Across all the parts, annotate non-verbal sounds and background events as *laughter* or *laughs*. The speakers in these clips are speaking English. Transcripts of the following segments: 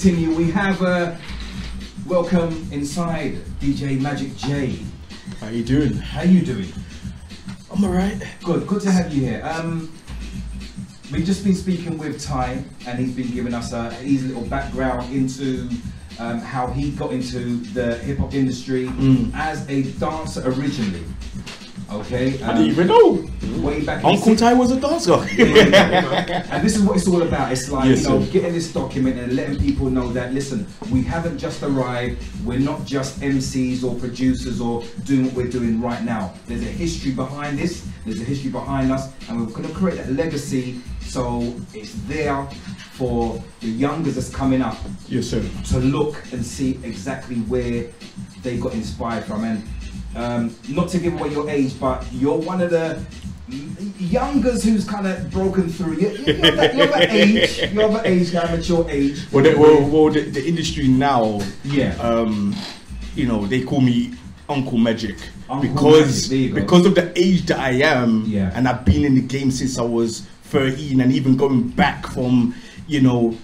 continue. We have uh, welcome inside DJ Magic Jay. How you doing? How you doing? I'm alright. Good, good to have you here. Um, we've just been speaking with Ty, and he's been giving us a his little background into um, how he got into the hip hop industry Mm. as a dancer originally. Okay, I didn't um, even know. way back. Uncle Ty was a dancer. and this is what it's all about. It's like Yes, you know, sir. getting this document and letting people know that listen, we haven't just arrived. We're not just MCs or producers or doing what we're doing right now. There's a history behind this. There's a history behind us, and we're going to create that legacy so it's there for the youngers that's coming up yes, sir. to look and see exactly where they got inspired from. And um, not to give away your age, but you're one of the youngers who's kind of broken through. You're, you're, that, you're that *laughs* age, you're that age, that mature age. Well, the, well, well the, the industry now, Yeah. um, you know, they call me Uncle Magic Uncle because Magic, there you go. because of the age that I am, Yeah. and I've been in the game since I was 13, and even going back from, you know,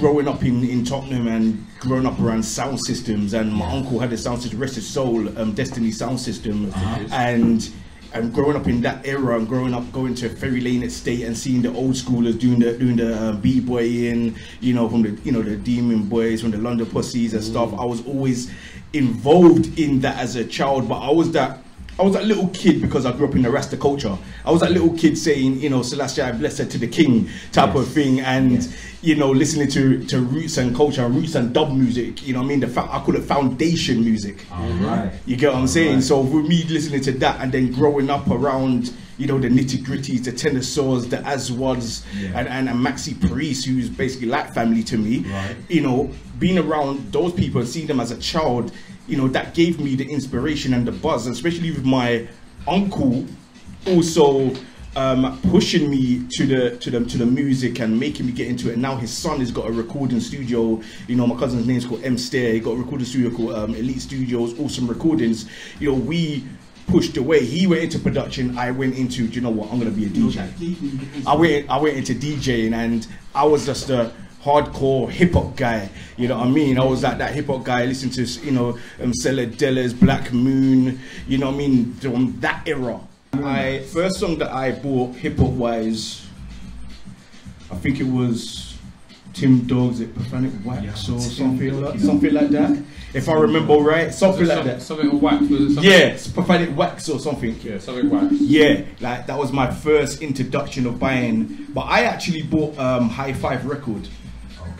growing up in, in Tottenham and growing up around sound systems, and my uncle had a sound system, rest his soul, um, Destiny Sound System, Uh-huh. and and growing up in that era and growing up going to Ferry Lane Estate and seeing the old schoolers doing the doing the uh, b boying, you know, from the you know the Demon Boyz, from the London Posse and stuff. I was always involved in that as a child, but I was that. I was that little kid because I grew up in the Rasta culture. I was that little kid saying, you know, Celestia, I blessed her to the king type of thing, and Yes. you know, listening to, to roots and culture, roots and dub music. You know, what I mean, the fa- I call it foundation music. All right. You get what I'm saying? Right. So with me listening to that and then growing up around, you know, the nitty gritties, the Tennessees, the Aswads, Yeah. and, and, and Maxi Priest, who's basically like family to me. Right. You know, being around those people and seeing them as a child, you know, that gave me the inspiration and the buzz, especially with my uncle also um, pushing me to the to the to the music and making me get into it. Now his son has got a recording studio. You know, my cousin's name's called M Stair. He got a recording studio called um, Elite Studios. Awesome recordings. You know, we pushed away. He went into production. I went into. Do you know what? I'm gonna be a DJ. I went I went into DJing and I was just a hardcore hip hop guy. You know what I mean? I was like that hip hop guy, listening to you know um Celadela's Black Moon. You know what I mean? From that era. My first song that I bought hip hop wise, I think it was Tim Dog's it Profanic Wax Yeah, or something like something like that. If I remember right, something like Some- that. Something wax. Was it something? Yeah, Profanic Wax or something. Yeah, something wax. Yeah, like that was my first introduction of buying. But I actually bought um, Hi-Five record.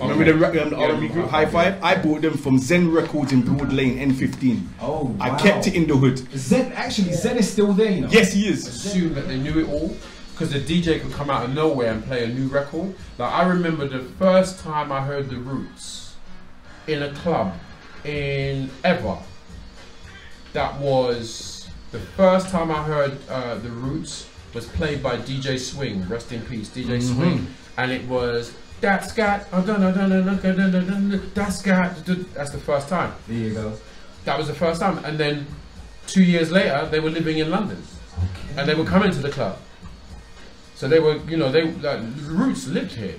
Remember the, re- um, the Yeah, R&B group High High Five, Five? I bought them from Zen Records in Broad Lane, N15. Oh, I wow. kept it in the hood. Zen, actually, Zen is still there, you know. Yes, he is. assume that they knew it all because the DJ could come out of nowhere and play a new record. Like I remember the first time I heard the Roots in a club in ever. That was the first time I heard uh, the Roots was played by DJ Swing. Rest in peace, DJ Swing, and it was that's got that's got that's the first time. There you go. That was the first time, and then two years later they were living in London, okay. and they were coming to the club. So they were, you know, they like, Roots lived here.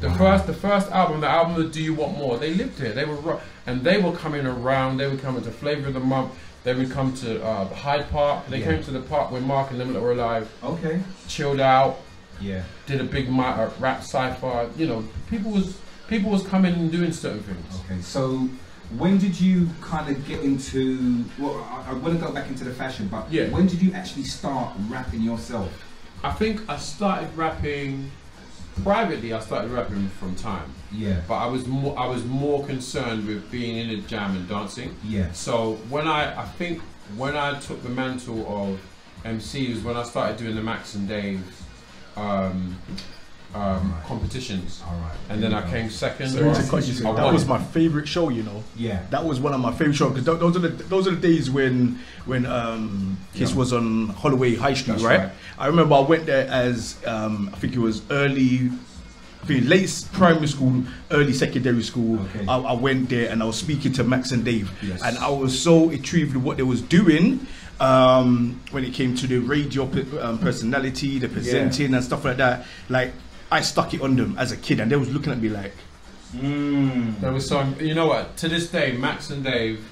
The wow. first, the first album, the album of Do You Want More, they lived here. They were, and they were coming around. They would come to Flavor of the Month. They would come to uh, Hyde Park. They yeah. came to the park when Mark and Limit were alive. Okay. Chilled out. Yeah. did a big uh, rap cipher. You know, people was people was coming and doing certain things. Okay, so when did you kind of get into? Well, I, I want to go back into the fashion, but Yeah. when did you actually start rapping yourself? I think I started rapping privately. I started rapping from time, Yeah. but I was more I was more concerned with being in a jam and dancing. Yeah. So when I I think when I took the mantle of MC was when I started doing the Max and Dave um, um, Right. competitions, All right. and then I came second. Sorry to cut you, sir. That won was my favorite show, you know. Yeah. That was one of my favorite shows because those are the those are the days when when um, Kiss Yeah. was on Holloway High Street, right? right. I remember I went there as um, I think it was early the late primary school, early secondary school. Okay. I, I went there and I was speaking to Max and Dave, Yes. and I was so intrigued with what they was doing. Um, when it came to the radio pe- um, personality, the presenting and stuff like that, like I stuck it on them as a kid, and they was looking at me like, Mm. There was some, you know what? To this day, Max and Dave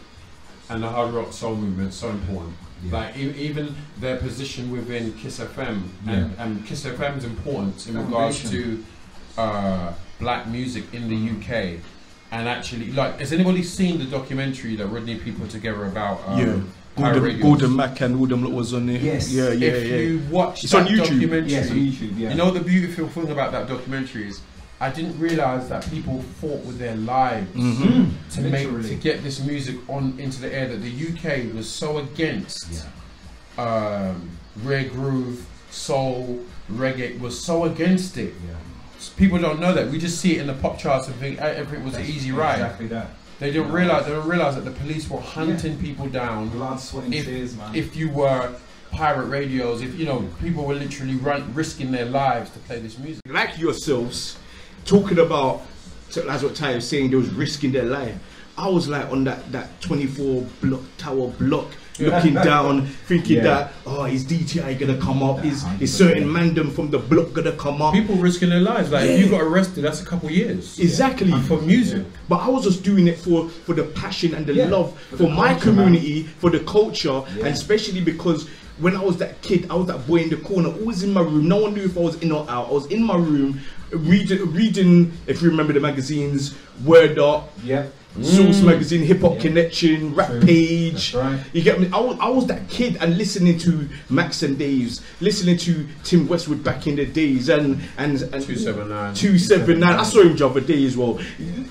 and the hard rock soul movement so important. Yeah. Like e- even their position within Kiss FM and, Yeah. and Kiss FM's importance in regards to uh, black music in the UK. And actually, like, has anybody seen the documentary that Rodney P put together about um, yeah, Gordon, radios? Gordon Mac and all them lot was on there. Yes. yeah, yeah, if yeah. you watch It's that on YouTube. documentary, Yes, on YouTube. Yeah. you know the beautiful thing about that documentary is I didn't realize that people fought with their lives Mhm. to make to get this music on into the air that the UK was so against Yeah. um, rare groove, soul, reggae was so against it. Yeah. People don't know that. We just see it in the pop charts and think everything was an easy ride. Exactly that. They don't realize they don't realize that the police were hunting people down Blood, sweat, and If- tears, man. if you were pirate radios. If you know people were literally run, risking their lives to play this music. like yourselves, talking about, so that's what Ty was saying, they was risking their life. I was like on that, that 24 block tower block, looking *laughs* down, thinking Yeah. that, oh, is DTI gonna come up? Is, is 100%. certain mandem from the block gonna come up? People risking their lives. Like if Yeah. you got arrested, that's a couple years. Exactly. And for music. But I was just doing it for, for the passion and the Yeah. love For for, the my culture, man. community, for the culture, Yeah. and especially because when I was that kid, I was that boy in the corner, always in my room. No one knew if I was in or out. I was in my room reading, reading if you remember the magazines, Word Up, Yep. Source mm. Magazine, Hip Hop Yeah. Connection, Rap True. Page. Right. You get me? I was, I was that kid and listening to Max and Dave's, listening to Tim Westwood back in the days, and and, and 279. 279. I saw him the other day as well,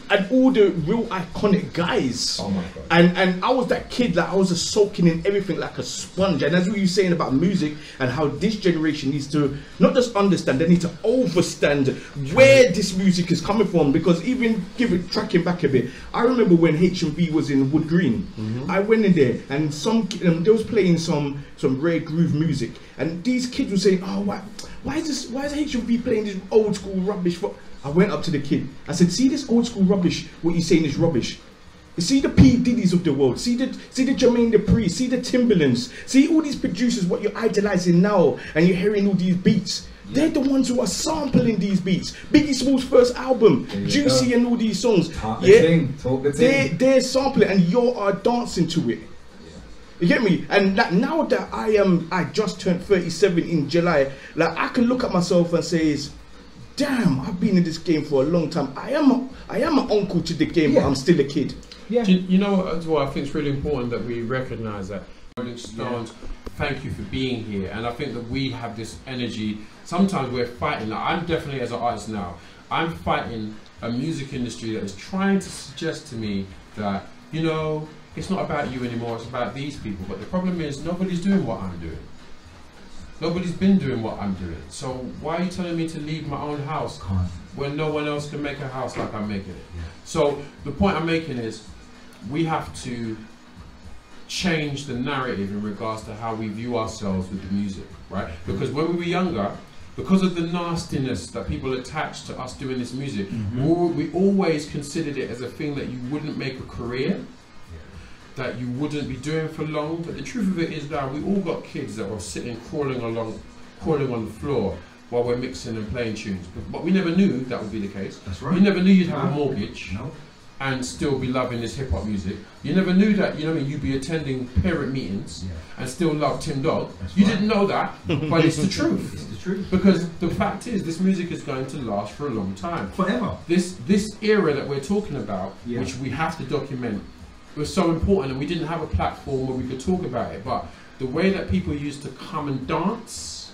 and all the real iconic guys. Oh my god. And and I was that kid that I was just soaking in everything like a sponge. And that's what you're saying about music and how this generation needs to not just understand, they need to overstand where this music is coming from. Because even give it tracking back a bit, I remember when HMV was in Wood Green. I went in there and some um, they was playing some some rare groove music, and these kids were saying, "Oh, why why is this why is HMV playing this old school rubbish?" For I went up to the kid. I said, "See this old school rubbish? What you saying is rubbish." You see the P Diddy's of the world, see the see the Jermaine Dupri, see the Timbalands, see all these producers what you're idolizing now, and you're hearing all these beats. They're the ones who are sampling these beats. Biggie Small's first album, Juicy go. and all these songs. Talk the yeah, thing. Talk the they thing. they're sampling and you are dancing to it. You get me? And that now that I am, I just turned 37 in July. Like I can look at myself and say, is, "Damn, I've been in this game for a long time. I am, a, I am an uncle to the game, but I'm still a kid." Yeah. You, you know what, as well, I think it's really important that we recognise that. Rolling Stones, thank you for being here. And I think that we have this energy. Sometimes we're fighting. Like, I'm definitely, as an artist now, I'm fighting a music industry that is trying to suggest to me that, you know, it's not about you anymore, it's about these people. But the problem is, nobody's doing what I'm doing. Nobody's been doing what I'm doing. So why are you telling me to leave my own house when no one else can make a house like I'm making it? Yeah. So the point I'm making is we have to change the narrative in regards to how we view ourselves with the music, right? Because when we were younger, because of the nastiness that people attached to us doing this music, Mm-hmm. we, we always considered it as a thing that you wouldn't make a career, that you wouldn't be doing for long. But the truth of it is that we all got kids that were sitting crawling along, crawling on the floor while we're mixing and playing tunes. But, but we never knew that would be the case. That's You never knew you'd have a mortgage No. And still be loving this hip hop music. You never knew that, you know, what I mean, you'd be attending parent meetings Yeah. and still love Tim Dog. That's you right. didn't know that, but it's the *laughs* truth. It's the truth. Because the fact is, this music is going to last for a long time. Forever. This this era that we're talking about, Yeah. which we have to document, was so important, and we didn't have a platform where we could talk about it. But the way that people used to come and dance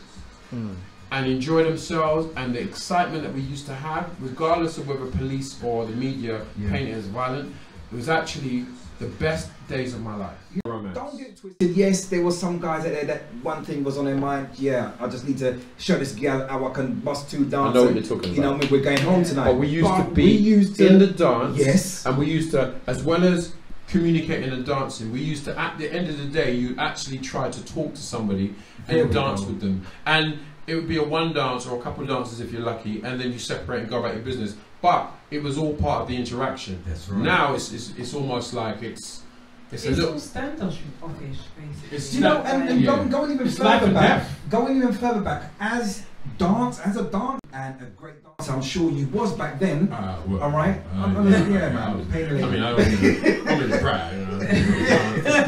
hmm. And enjoy themselves, and the excitement that we used to have, regardless of whether police or the media Yeah. paint it as violent, it was actually the best days of my life. Romance. Don't get twisted. Yes, there was some guys out there that one thing was on their mind. Yeah, I just need to show this girl how I can bust two dance. know what and, you're talking about. You know, about. we're going home tonight. But we used But to be used to, in the dance, Yes. and we used to, as well as communicating and dancing. We used to, at the end of the day, you actually try to talk to somebody and dance go. with them. And it would be a one dance or a couple of dances if you're lucky, and then you separate and go about your business. But it was all part of the interaction. That's right. Now it's, it's, it's almost like it's it's, It's a all little. standoffish, basically. It's Do you know, and, and Yeah. going, going even It's further back, going even further back, as dance, as a dance, and a great dancer, I'm sure you was back then. Uh, well, All right, uh, I'm, I'm, yeah, yeah, man, I was- I mean, leg. I don't I'm in the brag,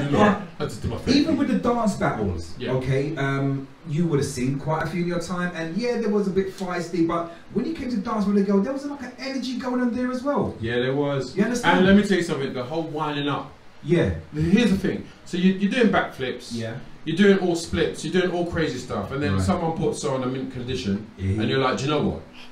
you know. I just do my- I just do my thing. Even with the dance battles, Yeah. okay, um, you would have seen quite a few in your time, and yeah, there was a bit feisty, but when you came to dance with a girl, there was like an energy going on there as well. Yeah, there was. You understand? And let me tell you something. The whole winding up. Yeah, Here's the thing. So you, you're doing backflips. yeah, You're doing all splits. You're doing all crazy stuff, and then Right. someone puts on a mint condition, Yeah. and you're like, Do you know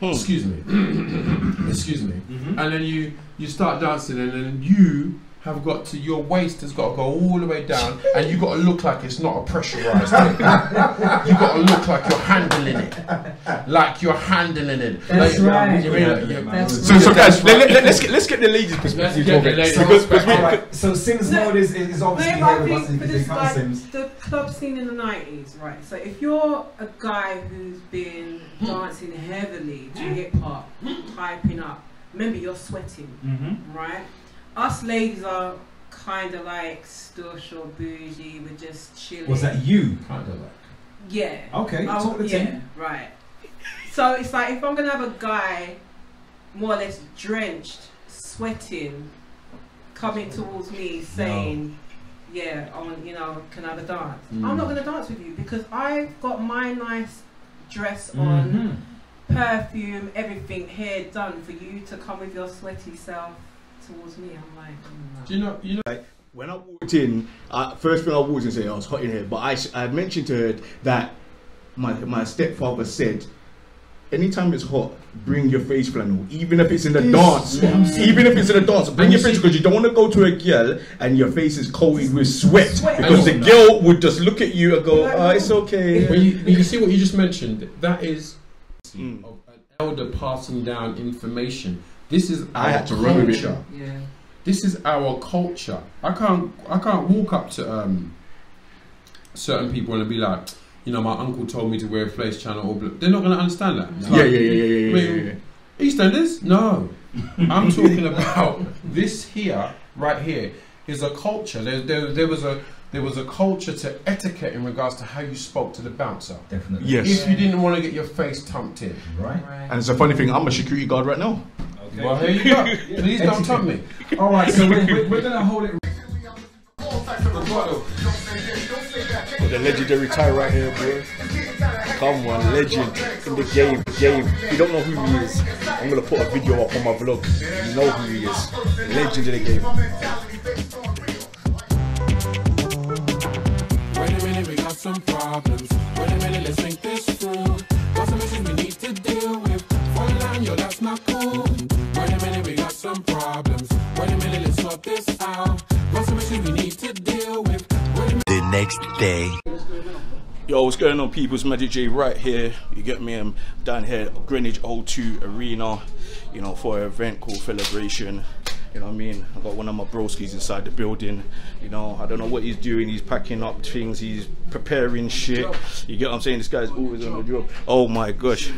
what? Excuse me. *coughs* Excuse me. Mhm. And then you you start dancing, and then you have got to your waist has got to go all the way down, and you got to look like it's not a pressurized thing. you got to look like you're handling it, like you're handling it. That's like, right. You mean, like, you're- That's So, so guys, let, let, us get let's get the ladies' Let's perspective get of the it. ladies' Because- because we- All right, so Sims No. mode is, is obviously No, but here I with us think in for Big this like Sims. the club scene in the nineties, right? So if you're a guy who's been dancing heavily to hip hop, hyping up, remember you're sweating, Mm-hmm. right? Us ladies are kind of like stush or bougie. We're just chilling. Was that you? Kind of like. Yeah. Okay, I talk the yeah, team. right. So it's like if I'm gonna have a guy more or less drenched, sweating, coming towards me saying, "Yeah, I want, you know, can I have a dance?" Mm. I'm not gonna dance with you because I've got my nice dress on, Mhm. perfume, everything, hair done for you to come with your sweaty self towards me. I'm like, mm, Do you know? You know. When I walked in, uh, first thing I walked in and said, "Oh, it's hot in here." But I, I mentioned to her that my my stepfather said, anytime it's hot, bring your face flannel, even if it's in the dance. Even if it's in the dance, bring your face because you don't want to go to a girl and your face is coated with sweat Sweat. because the girl would just look at you and go, "Oh, it's okay." When you, you see what you just mentioned, that is Mm. an elder passing down information. This is our I had to run with it. culture. yeah. This is our culture. I can't I can't walk up to um certain people and be like, you know, my uncle told me to wear a face channel or blue. They're not going to understand that. It's yeah, like, yeah, yeah, yeah, yeah, yeah, yeah, yeah. EastEnders? No. *laughs* I'm talking about this here, right here, is a culture. There, there, there was a there was a culture to etiquette in regards to how you spoke to the bouncer. Definitely. Yes. If you didn't want to get your face tumped in. Right. Right. And it's a funny thing. I'm a security guard right now. Well, here you go. Please don't tump me. *laughs* All right, so we're, we're, we're gonna hold it. The legendary Ty right here, bro. Come on, legend in the game. Game. If you don't know who he is, I'm gonna put a video up on my vlog. You know who he is. Legend in the game. Wait a minute, we got some problems. Wait a minute, let's think this next day. Yo, what's going on, people's Magic Jay right here. You get me? I'm down here at Greenwich O2 Arena, you know, for an event called Felabration. You know what I mean? I got one of my broskies inside the building. You know, I don't know what he's doing. He's packing up things. He's preparing shit. You get what I'm saying? This guy's always on the job. Oh my gosh. You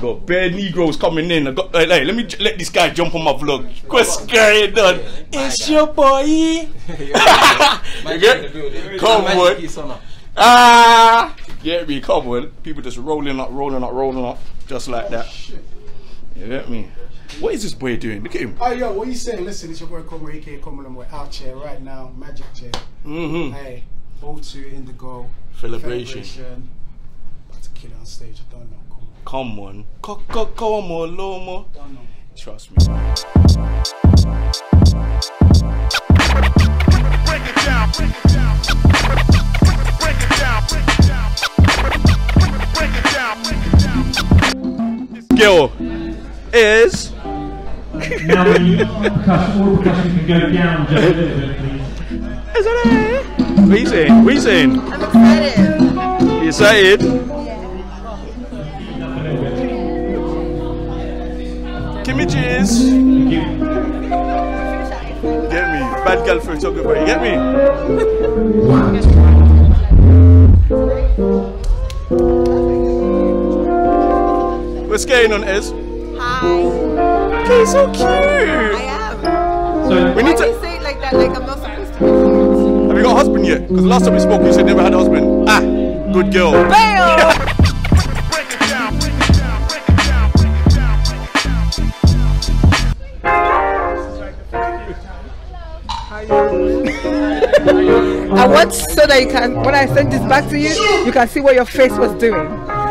got bare Negroes coming in. I got, hey, hey, let me j- let this guy jump on my vlog. What's going on? It's your boy. *laughs* you *laughs* get? Come on. Ah, get me, come on. People just rolling up, rolling up, rolling up, just like that. You get me? What is this boy doing? Look at him. Oh, yo, what are you saying? Listen, it's your boy Cobra, aka Common. We're out here right now, Magic chair. Mm-hmm. Hey, O2 Indigo. Felabration. Felabration. About to kill it on stage. I don't know. Come on. Come on. Co- co- Come on, Lomo. Don't know. Trust me. break it down, break it down, break it down, break it down, break it down, break it down. Girl is. Now, when you percussion, all percussion can go down just a little bit, please. Is it? What are you saying? What are you saying? I'm excited. You excited? Bit. Give me you. Get me. bad girl friends are good for you. Get me? What's going on, Ez? Hi. Okay, so cute. I am. So we Why need do to. you say it like that? Like I'm not supposed to. Have you got a husband yet? Because last time we spoke, you said never had a husband. Ah, good girl. Bam! *laughs* I want so that you can, when I send this back to you, you can see what your face was doing.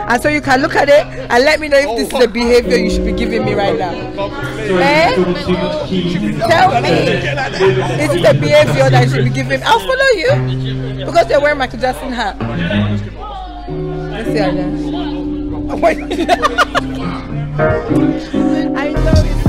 And so you can look at it and let me know if this is the behavior you should be giving me right now. Eh? Tell me. Is it the behavior that you should be giving? I'll follow you. Because they're wearing Michael Jackson hat. Let's see. Oh, wait. *laughs* I know it's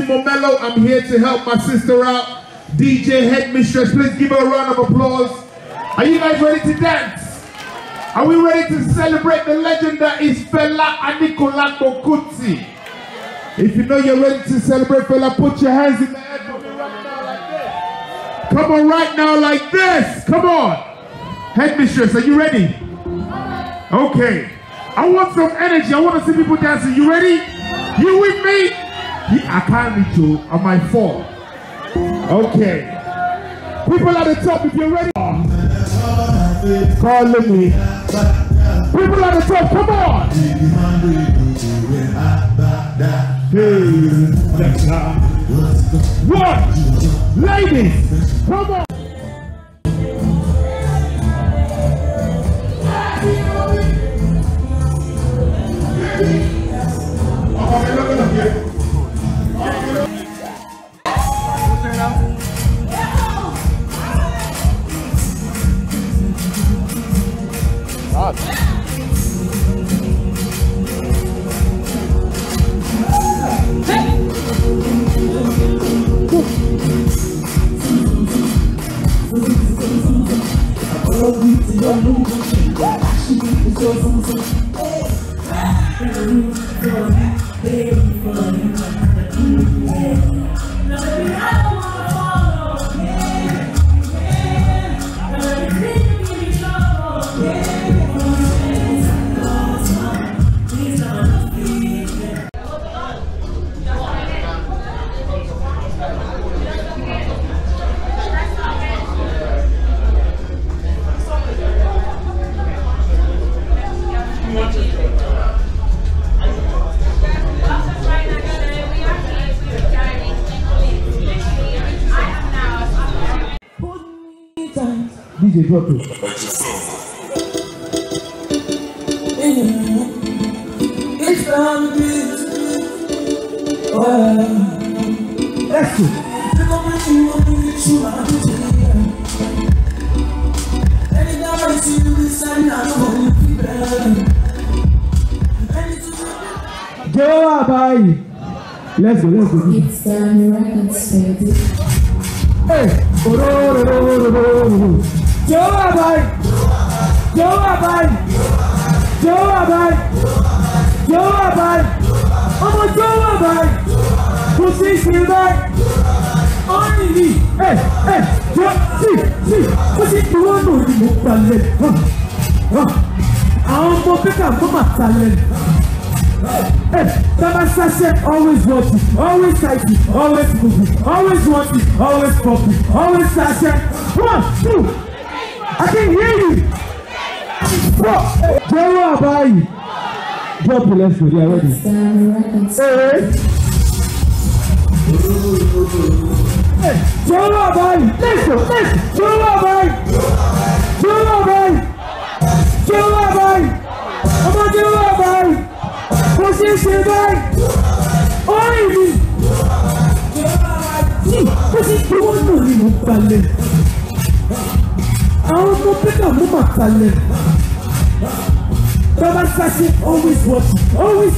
Momelo. I'm here to help my sister out. DJ Headmistress, please give her a round of applause. Are you guys ready to dance? Are we ready to celebrate the legend that is Fela Anikulapo Kuti? If you know you're ready to celebrate Fela, put your hands in the air for me right now like this. Come on right now like this. Come on. Headmistress, are you ready? Okay. I want some energy. I want to see people dancing. You ready? You with me? I can't reach you. I might fall. Okay. People at the top, if you're ready. Calling me. People at the top, come on. Hey. One. Ladies, come on. Eu nunca te DJ drop it. Let's go. Go bye. Let's go, let's go. It's done records, baby. Hey, orororororo. Jọ̀wọ́ àbáyé. Jọ̀wọ́ àbáyé. Jọ̀wọ́ àbáyé. Jọ̀wọ́ àbáyé. Ọmọ jọ̀wọ́ àbáyé. Kò sí ìsinmi báyìí. Ọ́nì ni. Ẹ ẹ jọ sí sí. Ó sì ti wọ́n lò ní mo gbalẹ̀. Àwọn ọmọ píkà fún màtálẹ̀. Hey, Baba Sasha always watching, always sighting, always moving, always watching, always popping, always Sasha. One, two. I can hear you. Jẹ́wọ́ àbáyé. God bless you. They are ready. Jẹ́wọ́ àbáyé. Lẹ́sọ̀ lẹ́sọ̀. Jẹ́wọ́ àbáyé. Jẹ́wọ́ àbáyé. Jẹ́wọ́ àbáyé. Ọmọ jẹ́wọ́ àbáyé. Kò ṣe é ṣe báyìí. Ó rìn mí. Kò sí ìwọ́n náà nínú balẹ̀. Àwọn ọmọ pẹ́kà mú bàbá sase always watching always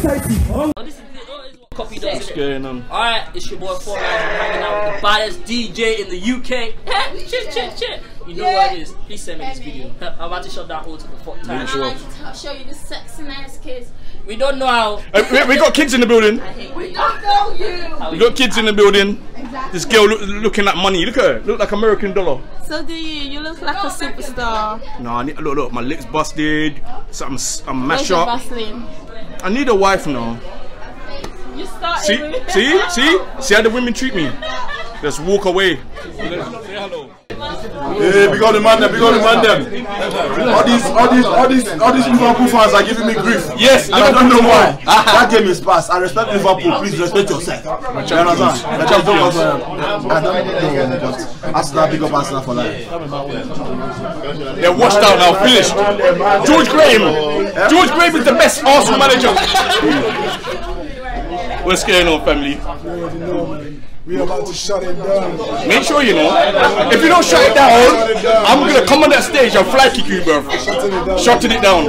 does What's going on? Alright, it's your boy. I'm hanging out with the baddest DJ in the UK. *laughs* chit, chit, chit. You know what it is. Please send me this video. I'm about to shove that hole to the fuck time. I like to show you the sexy nice kids. We don't know how. Uh, we, we got kids in the building. We don't know you. We got kids in the building. This girl look, looking at money. Look at her. Look like American dollar. So do you? You look like a superstar. No, I need, look, look, my lips busted. Something, I'm, Where's mash your up. Vaseline? I need a wife now. You started See, see, *laughs* see, see how the women treat me. Just walk away. Say hello. Hey, big on the man them, big on the man them. All these, all these, all these, all these Liverpool fans are giving me grief. Yes, and I don't know why. Ah. that game is past. I respect Liverpool. Please respect yourself. You understand? The champions. I don't know, but Arsenal, big up Arsenal for life. They're washed out now, finished. George Graham. George Graham is the best Arsenal manager. What's going on, family? We about to shut it down. Make sure you know. If you don't shut it down, I'm gonna come on that stage and fly kick you, bro. Shutting it down.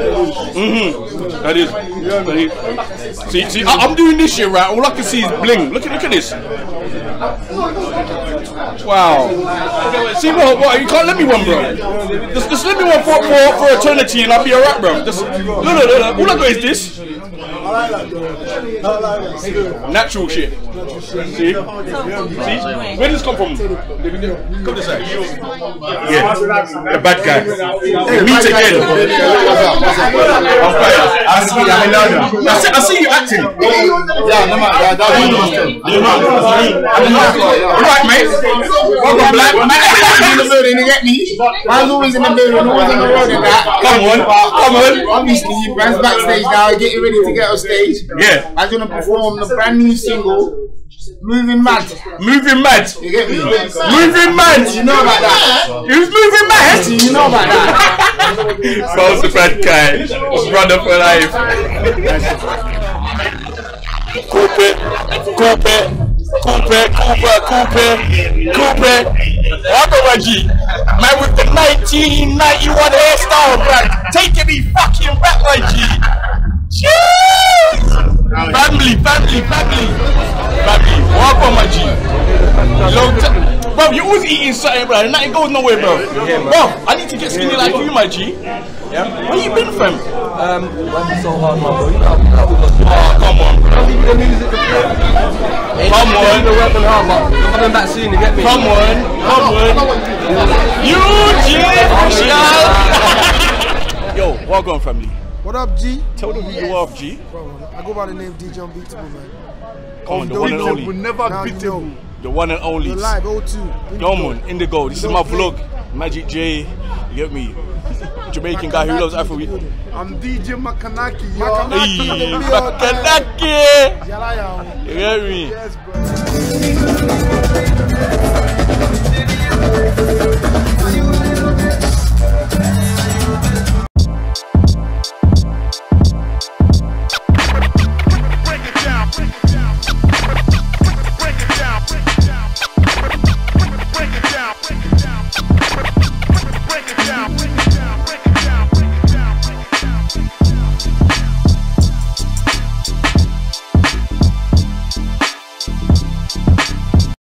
Mm-hmm. That is. That is. See, see, I, I'm doing this shit right. All I can see is bling. Look at, look at this. Wow. See what? What? You can't let me one, bro. Just, just let me one for, for, for eternity, and I'll be alright, bro. Just look, look, look. All I got is this. I like that though. I like that. It's good. Natural shit. See? See? Where does this come from? Come this side. Yeah. A bad guy. Meet again. I'm fire. I see, I'm in. I see, I see you acting. Yeah, no man, yeah, that's You know, All right, mate. Welcome, black. in the building, you get me? Man's always in the building, always on the road and that. Come on, come on. Obviously, man's backstage now, getting ready to get on stage. Yeah. Man's gonna perform the brand new single, Moving Mad. Moving mad. You get me? Moving mad. You know about that? Who's moving mad? You know about that? Bow's a bad guy. Brother for life. Coupe, coupe, coupe, coupe, coupe, coupe. Over G? Man with the 1991 hairstyle, bruh. Taking me fucking back, my G. Family, family, family. Family. Welcome, my G. Long time. Bro, you always eating something, bro. And nothing goes nowhere, bro. Bro, I need to get skinny like you, my G. Yeah. Where you been, fam? Um, working so hard, my bro. You know, you know we got Oh, come on, bro. The music to. Come on. You're working hard, but you're coming back soon, you get me? Come on, come on. You, G, *laughs* Yo, welcome, family. What up, G? Tell them who yes. you are, G. Bro, I go by the name DJ Unbeatable, man. Come on, the one and only. Will never now beat you know. The one and only. The live, O2. Norman, Indigo. This is my vlog. Magic Jay. You get me? Jamaican Makanaki guy who loves Afro. I'm DJ Makanaki, yo. Makanaki. Makanaki. You get me? Yes, bro.